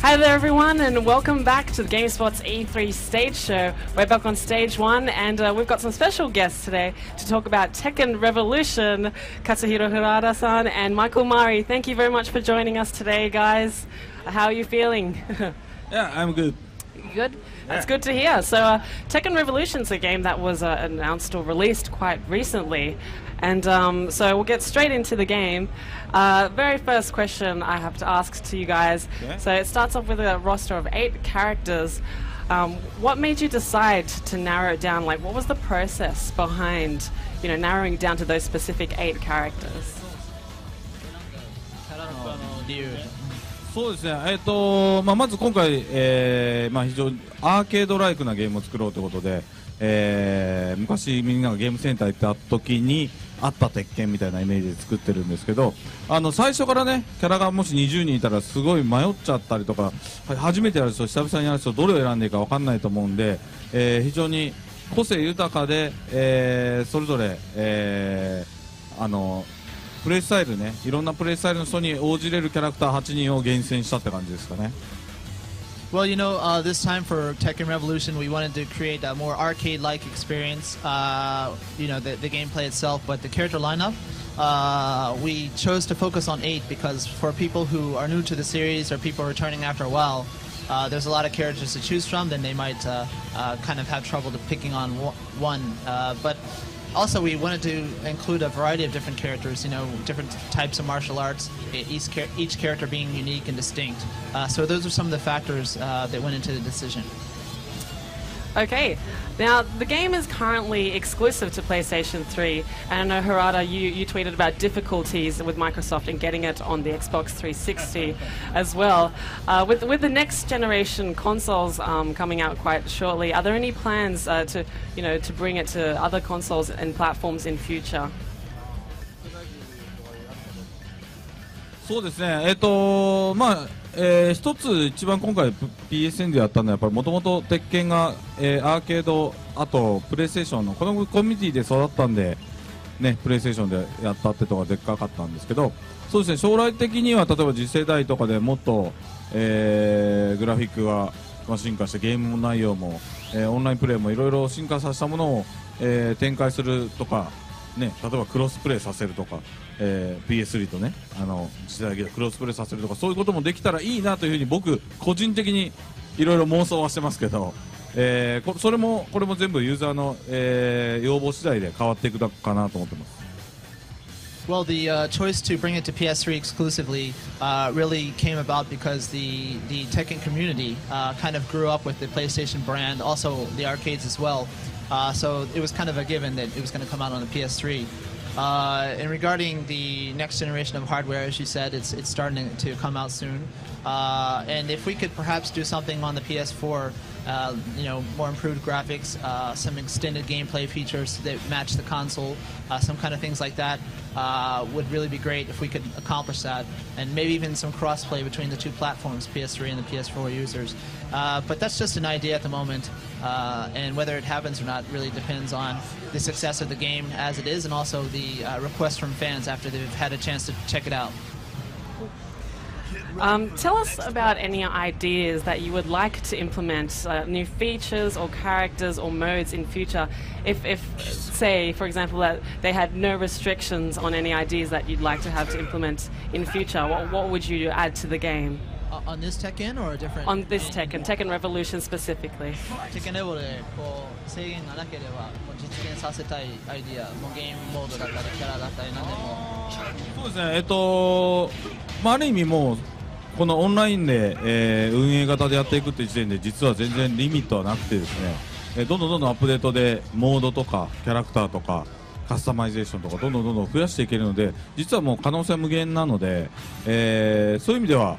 Hi there, everyone, and welcome back to the GameSpot's E3 stage show. We're back on stage one, and uh, we've got some special guests today to talk about Tekken Revolution. Katsuhiro Harada-san and Michael Murray. Thank you very much for joining us today, guys. How are you feeling? Yeah, I'm good. good. That's good to hear. So, uh, Tekken Revolution's a game that was uh, announced or released quite recently, and um, so we'll get straight into the game. Uh, very first question I have to ask to you guys. Yeah. So it starts off with a roster of eight characters. Um, what made you decide to narrow it down? Like, what was the process behind, you know, narrowing it down to those specific eight characters? 理由そうですね、えっとまあ、まず今回、えーまあ、非常にアーケードライクなゲームを作ろうということで、えー昔、みんながゲームセンター行った時に あった鉄拳みたいなイメージで作ってるんですけどあの最初からねキャラがもし20人いたらすごい迷っちゃったりとか初めてやる人、久々にやる人どれを選んでいいか分かんないと思うんで、えー非常に個性豊かで、えーそれぞれ、えーあのプレイスタイルねいろんなプレイスタイルの人に応じれるキャラクター8人を厳選したって感じですかね。Well, you know, uh, this time for Tekken Revolution, we wanted to create a more arcade-like experience. Uh, you know, the, the gameplay itself, but the character lineup. Uh, we chose to focus on eight because for people who are new to the series or people returning after a while, uh, there's a lot of characters to choose from. Then they might uh, uh, kind of have trouble to picking on one. But also, we wanted to include a variety of different characters, you know, different types of martial arts, each, each character being unique and distinct. Uh, so those are some of the factors uh, that went into the decision. Okay, now the game is currently exclusive to PlayStation 3, and I know Harada, you, you tweeted about difficulties with Microsoft in getting it on the Xbox 360 as well. Uh, with with the next generation consoles um, coming out quite shortly, are there any plans uh, to you know to bring it to other consoles and platforms in future? そうですねえっ、とまあ えー一つ一番今回 PSN でやったのはやっぱりもともと鉄拳が、えーアーケードあとプレイステーションのこのコミュニティで育ったんでねプレイステーションでやったってとこがでっかかったんですけどそうですね将来的には例えば次世代とかでもっと、えーグラフィックが進化してゲーム内容も、えーオンラインプレイもいろいろ進化させたものを、えー展開するとかね、例えばクロスプレイさせるとか、えー PS3 とねあの時代劇でクロスプレイさせるとかそういうこともできたらいいなというふうに僕個人的にいろいろ妄想はしてますけど、えーこそれもこれも全部ユーザーの、えー要望次第で変わっていくのかなと思ってます Well, the uh, choice to bring it to PS3 exclusively uh, really came about because the, the Tekken community uh, kind of grew up with the PlayStation brand, also the arcades as well. Uh, so it was kind of a given that it was going to come out on the PS3. Uh, and regarding the next generation of hardware, as you said, it's, it's starting to come out soon. Uh, and if we could perhaps do something on the PS4, uh, you know, more improved graphics, uh, some extended gameplay features that match the console, uh, some kind of things like that, uh, would really be great if we could accomplish that, and maybe even some crossplay between the two platforms, PS3 and the PS4 users. But that's just an idea at the moment, and whether it happens or not really depends on the success of the game as it is, and also the requests from fans after they've had a chance to check it out. Um, tell us about any ideas that you would like to implement, uh, new features or characters or modes in future. If, if, say, for example, that they had no restrictions on any ideas that you'd like to have to implement in future, what, what would you add to the game Uh, on this Tekken or a different? on this Tekken, Tekken Revolution specifically? テケンレボでこう制限がなければこう実現させたいアイディアもうゲームモードだったりキャラだったり何でもそうですねえっ、と、まあ、ある意味もう このオンラインで、えー運営型でやっていくっていう時点で実は全然リミットはなくてですね、えーどんどんどんどんアップデートでモードとかキャラクターとかカスタマイゼーションとかどんどんどんどん増やしていけるので実はもう可能性は無限なので、えーそういう意味では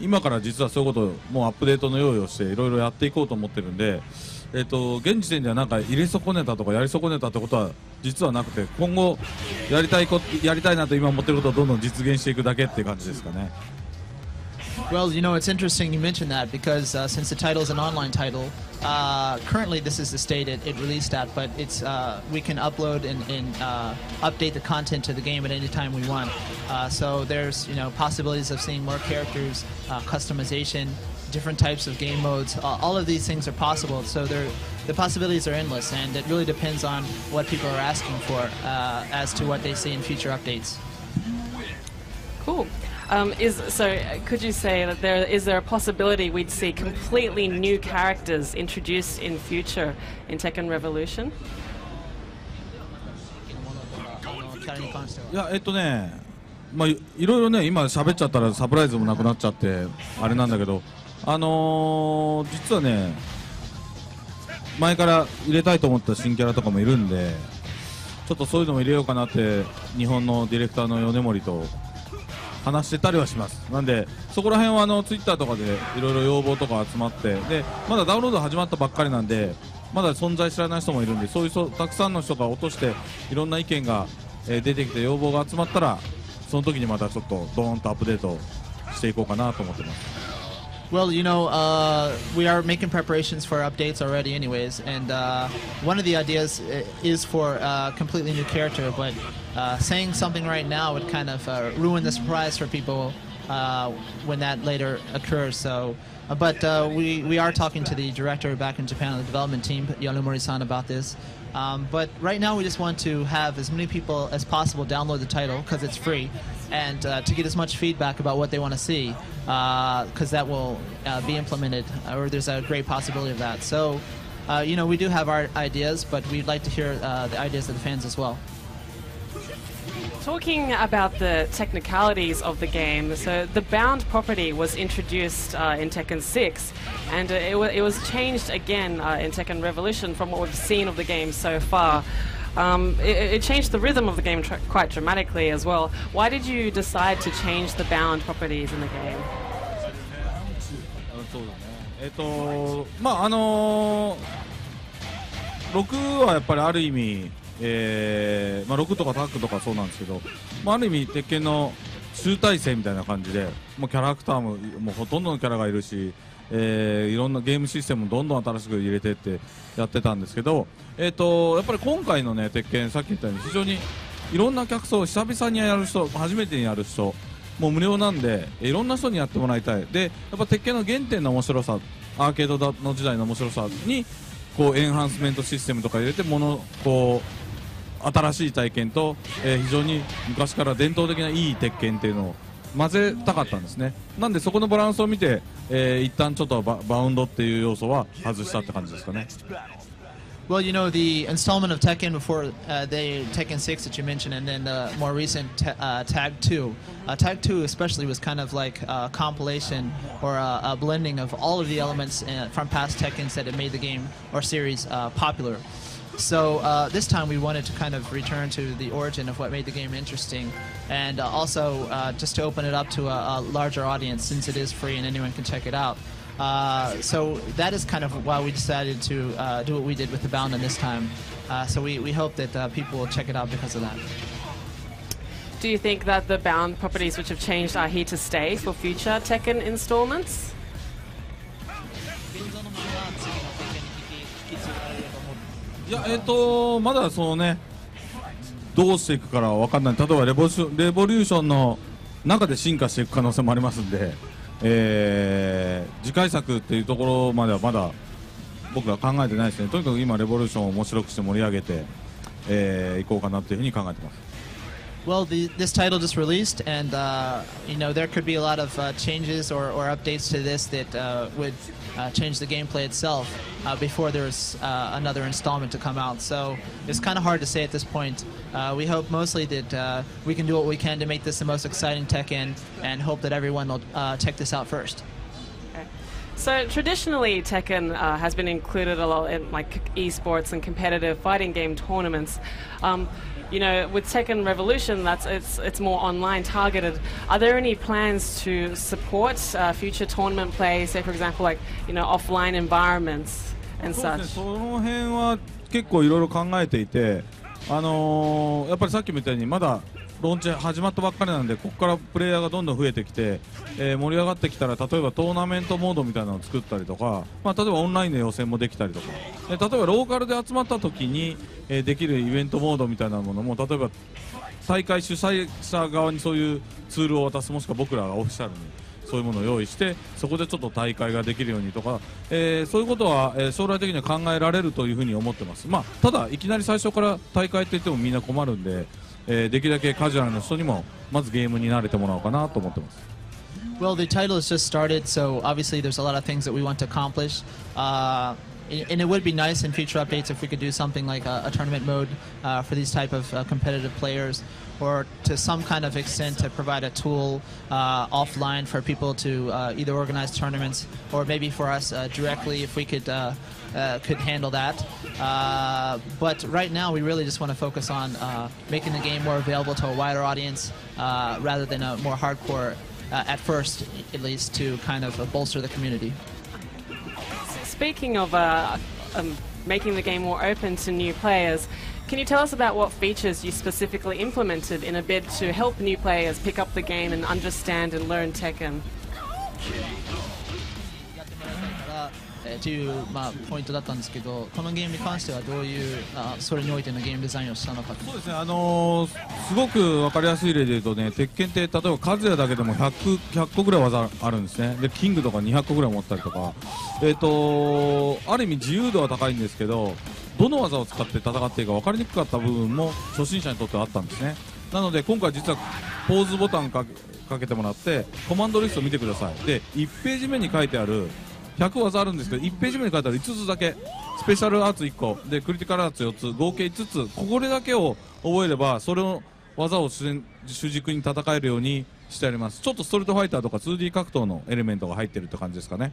今から実はそういうことをもうアップデートの用意をしていろいろやっていこうと思ってるんで、えっと現時点ではなんか入れ損ねたとかやり損ねたってことは実はなくて今後やりたいこやりたいなと今思ってることをどんどん実現していくだけって感じですかね。Well, you know, it's interesting you mentioned that because uh, since the title is an online title, uh, currently this is the state it, it released at, but it's uh, we can upload and, and uh, update the content to the game at any time we want. Uh, so there's you know possibilities of seeing more characters, uh, customization, different types of game modes. All of these things are possible. So the possibilities are endless, and it really depends on what people are asking for uh, as to what they see in future updates. Cool. Um, is so? Could you say that there is there a possibility we'd see completely new characters introduced in future in Tekken Revolution? いやえっとねまあいいろいろね今喋っちゃったらサプライズもなくなっちゃってあれなんだけどあのー実はね前から入れたいと思った新キャラとかもいるんでちょっとそういうのも入れようかなって日本のディレクターの米森と話してたりはします。なんでそこら辺はあのツイッターとかでいろいろ要望とか集まってでまだダウンロード始まったばっかりなんでまだ存在知らない人もいるんでそういう人たくさんの人が落としていろんな意見が、えー出てきて要望が集まったらその時にまたちょっとドーンとアップデートしていこうかなと思ってます。Well, you know, uh, we are making preparations for updates already, anyways, and uh, one of the ideas is for a completely new character, but uh, saying something right now would kind of uh, ruin the surprise for people uh, when that later occurs. So, uh, but uh, we we are talking to the director back in Japan, the development team, Yonemori-san, about this. Um, but right now, we just want to have as many people as possible download the title because it's free, and uh, to get as much feedback about what they want to see, because that will uh, be implemented, or there's a great possibility of that. So, uh, you know, we do have our ideas, but we'd like to hear uh, the ideas of the fans as well. Talking about the technicalities of the game, so the bound property was introduced uh, in Tekken 6, and uh, it, it was changed again uh, in Tekken Revolution from what we've seen of the game so far. Um, it, it changed the rhythm of the game tr- quite dramatically as well. Why did you decide to change the bound properties in the game? えっ、とまああのー、6はやっぱりある意味、えーまあ、6とかタックとかそうなんですけど、まあ、ある意味鉄拳の集大成みたいな感じでもうキャラクターももうほとんどのキャラがいるし、えーいろんなゲームシステムもどんどん新しく入れてってやってたんですけど、えー、とやっぱり今回の、ね、鉄拳さっき言ったように非常にいろんな客層を久々にやる人初めてにやる人もう無料なんでいろんな人にやってもらいたい。でやっぱ鉄拳の原点の面白さアーケードの時代の面白さにこうエンハンスメントシステムとか入れてものこう新しい体験と、えー非常に昔から伝統的ないい鉄拳っていうのを混ぜたかったんですねなんでそこのバランスを見て、えー一旦ちょっとババウンドっていう要素は外したって感じですかね Well, you know, the installment of Tekken before uh, the Tekken 6 that you mentioned, and then the more recent te- uh, Tag 2. Uh, Tag 2 especially was kind of like a compilation or a, a blending of all of the elements uh, from past Tekkens that had made the game or series uh, popular. So uh, this time we wanted to kind of return to the origin of what made the game interesting, and uh, also uh, just to open it up to a, a larger audience since it is free and anyone can check it out. Uh, so that is kind of why we decided to uh, do what we did with the Bound in this time. Uh, so we, we hope that people will check it out because of that. Do you think that the bound properties which have changed are here to stay for future Tekken installments? いやえっ、とまだそのねどうしていくからは分かんない。例えばレボリューションレボリューションの中で進化していく可能性もありますんで、えー次回作っていうところまではまだ僕は考えてないですね。とにかく今レボリューションを面白くして盛り上げて、えーいこうかなというふうに考えてます。Well, the, this title just released, and uh, you know there could be a lot of uh, changes or, or updates to this that uh, would uh, change the gameplay itself uh, before there's uh, another installment to come out. So it's kind of hard to say at this point. We hope mostly that we can do what we can to make this the most exciting Tekken, and hope that everyone will check this out first. So traditionally, Tekken uh, has been included a lot in like esports and competitive fighting game tournaments. Um, you know, with Tekken Revolution, that's it's it's more online targeted. Are there any plans to support uh, future tournament play? Say, for example, like you know, offline environments and such. その辺は結構いろいろ考えていて、あのーやっぱりさっきみたいにまだローンチ始まったばっかりなんでここからプレイヤーがどんどん増えてきて、えー盛り上がってきたら例えばトーナメントモードみたいなのを作ったりとか、まあ、例えばオンラインで予選もできたりとか、えー例えばローカルで集まった時に、えーできるイベントモードみたいなものも例えば大会主催者側にそういうツールを渡すもしくは僕らがオフィシャルにそういうものを用意してそこでちょっと大会ができるようにとか、えーそういうことは、えー将来的には考えられるというふうに思ってます、まあ、ただ、いきなり最初から大会って言ってもみんな困るんで、えーできるだけカジュアルな人にもまずゲームに慣れてもらおうかなと思ってます。Well, the title has just started, so obviously there's a lot of things that we want to accomplish. Uh, and it would be nice in future updates if we could do something like a, a tournament mode uh, for these type of uh, competitive players, or to some kind of extent to provide a tool uh, offline for people to uh, either organize tournaments or maybe for us uh, directly if we could uh, could handle that. But right now, we really just want to focus on making the game more available to a wider audience rather than a more hardcore at first, at least, to kind of bolster the community. Speaking of uh, um, making the game more open to new players, can you tell us about what features you specifically implemented in a bid to help new players pick up the game and understand and learn Tekken? えーという、まあ、ポイントだったんですけどこのゲームに関してはどういうあそれにおいてのゲームデザインをしたのかそうですね、あのーすごく分かりやすい例で言うとね、鉄拳って例えばカズヤだけでも 100, 100個ぐらい技あるんですね、でキングとか200個ぐらい持ったりとか、えー、とある意味自由度は高いんですけど、どの技を使って戦っていいか分かりにくかった部分も初心者にとってはあったんですね。なので今回実はポーズボタンかけかけてもらってコマンドリストを見てください。で1ページ目に書いてある100技あるんですけど1ページ目に書いてある5つだけスペシャルアーツ1個でクリティカルアーツ4つ合計5つこれだけを覚えればそれを技を主主軸に戦えるようにしてありますちょっとストリートファイターとか 2D 格闘のエレメントが入ってるって感じですかね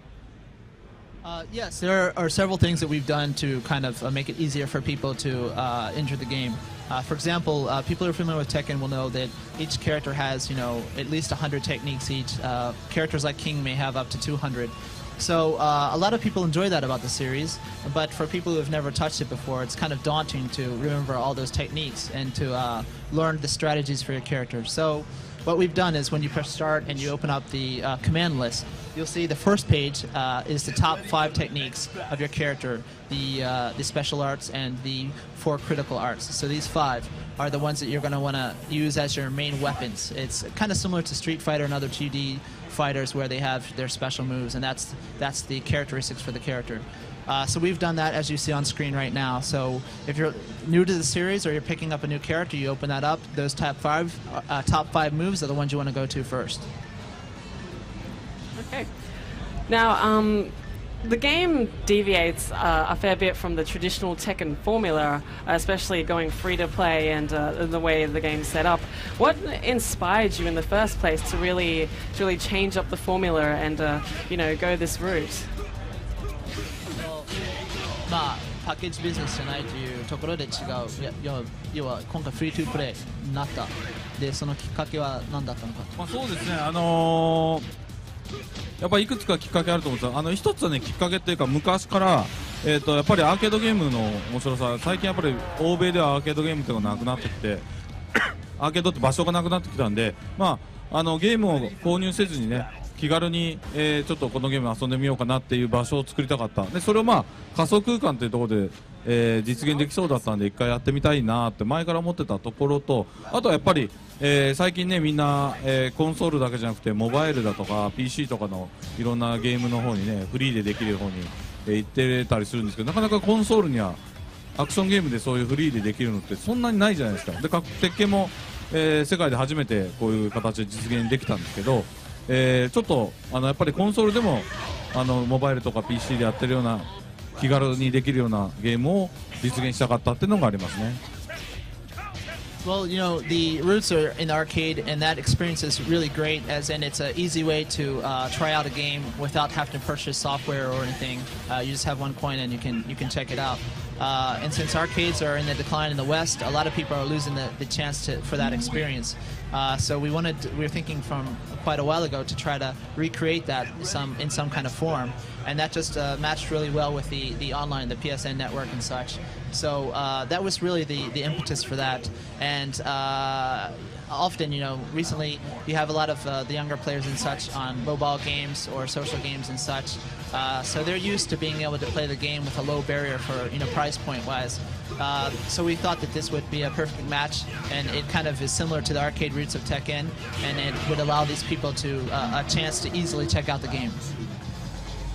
Uh, yes, there are several things that we've done to kind of uh, make it easier for people to uh, enter the game. Uh, for example, uh, people who are familiar with Tekken will know that each character has, you know, at least 100 techniques each. Uh, characters like King may have up to 200. So uh, a lot of people enjoy that about the series, but for people who have never touched it before, it's kind of daunting to remember all those techniques and to uh, learn the strategies for your character. So what we've done is when you press start and you open up the uh, command list, you'll see the first page uh, is the top five techniques of your character, the uh, the special arts and the four critical arts. So these five are the ones that you're going to want to use as your main weapons. It's kind of similar to Street Fighter and other 2D fighters where they have their special moves, and that's that's the characteristics for the character. Uh, so we've done that as you see on screen right now. So if you're new to the series or you're picking up a new character, you open that up. Those top five uh, top five moves are the ones you want to go to first. Okay. Now, um, the game deviates uh, a fair bit from the traditional Tekken formula, especially going free to play and uh, the way the game's set up. What inspired you in the first place to really, to really change up the formula and, uh, you know, go this route? パッケージビジネスじゃないというところで違う。いや要は今回フリートゥープレイになった。でそのきっかけは何だったのかと。まあ、そうですね、あのーやっぱりいくつかきっかけあると思うんですが、あの一つはねきっかけっていうか昔から、えー、とやっぱりアーケードゲームの面白さ、最近やっぱり欧米ではアーケードゲームというのがなくなってきて、アーケードって場所がなくなってきたんで、まああのゲームを購入せずにね。気軽に、えーちょっとこのゲーム遊んでみようかなっていう場所を作りたかったでそれをまあ仮想空間というところで、えー実現できそうだったんで一回やってみたいなって前から思ってたところとあとはやっぱり、えー最近ねみんな、えコンソールだけじゃなくてモバイルだとか PC とかのいろんなゲームの方にねフリーでできる方に、え行ってたりするんですけどなかなかコンソールにはアクションゲームでそういうフリーでできるのってそんなにないじゃないですかで鉄拳も、えー世界で初めてこういう形で実現できたんですけど、えーちょっとあのやっぱりコンソールでもあのモバイルとか PC でやってるような気軽にできるようなゲームを実現したかったっていうのがありますね。Well, you know, the roots are in the arcade, and that experience is really great, as in it's an easy way to uh, try out a game without having to purchase software or anything. Uh, you just have one coin and you can you can check it out. Uh, and since arcades are in the decline in the West, a lot of people are losing the, the chance to, for that experience. Uh, so we wanted, we were thinking from quite a while ago to try to recreate that some in some kind of form, and that just uh, matched really well with the, the online, the PSN network and such. So uh, that was really the, the impetus for that. And uh, often, you know, recently you have a lot of uh, the younger players and such on mobile games or social games and such. Uh, so they're used to being able to play the game with a low barrier for, you know, price point wise. Uh, so we thought that this would be a perfect match, and it kind of is similar to the arcade roots of Tekken, and it would allow these people to uh, a chance to easily check out the game.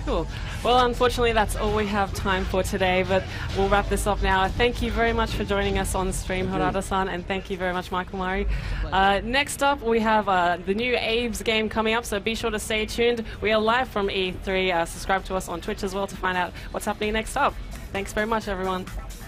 Cool. Well, unfortunately, that's all we have time for today, but we'll wrap this up now. Thank you very much for joining us on stream, Harada-san, and thank you very much, Michael Murray. Uh, next up, we have uh, the new Abe's game coming up, so be sure to stay tuned. We are live from E3. Uh, subscribe to us on Twitch as well to find out what's happening next up. Thanks very much, everyone.